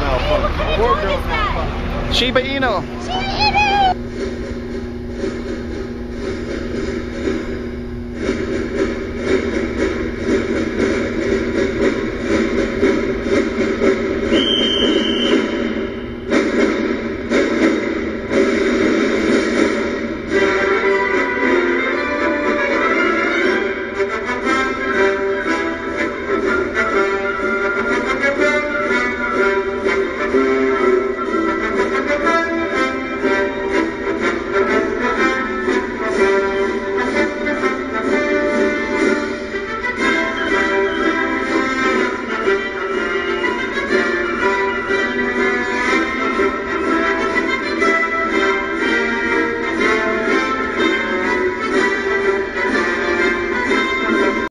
malfunction. Poor girl malfunction. Shiba Inu. Shiba Inu.